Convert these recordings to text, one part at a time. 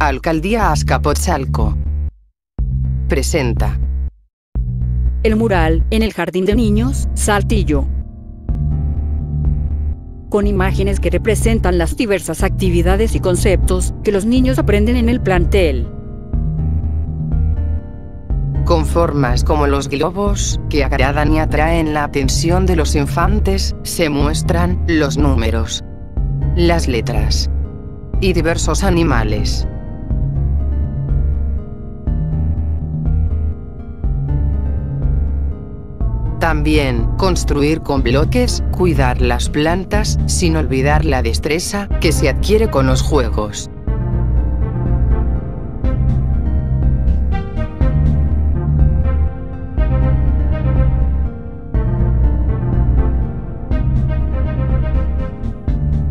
Alcaldía Azcapotzalco. Presenta. El mural en el Jardín de Niños, Saltillo. Con imágenes que representan las diversas actividades y conceptos que los niños aprenden en el plantel. Con formas como los globos, que agradan y atraen la atención de los infantes, se muestran los números, las letras y diversos animales. También, construir con bloques, cuidar las plantas, sin olvidar la destreza que se adquiere con los juegos.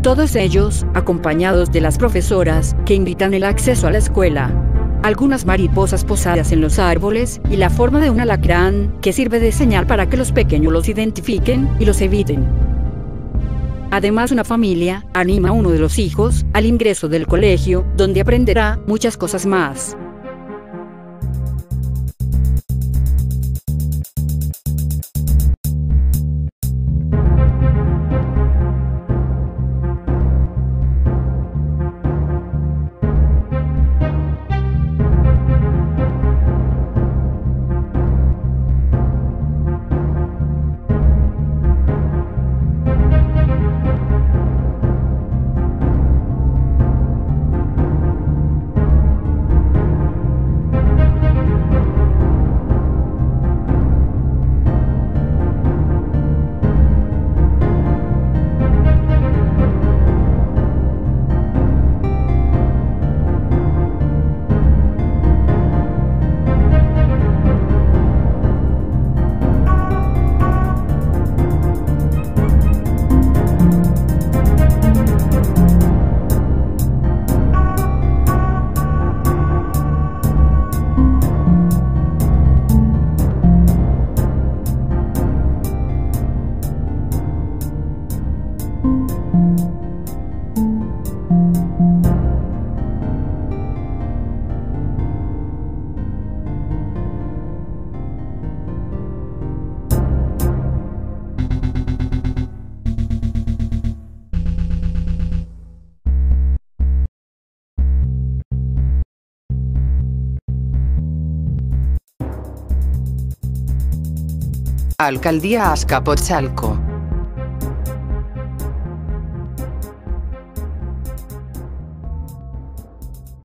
Todos ellos, acompañados de las profesoras, que invitan el acceso a la escuela. Algunas mariposas posadas en los árboles y la forma de un alacrán que sirve de señal para que los pequeños los identifiquen y los eviten. Además, una familia anima a uno de los hijos al ingreso del colegio, donde aprenderá muchas cosas más. Alcaldía Azcapotzalco.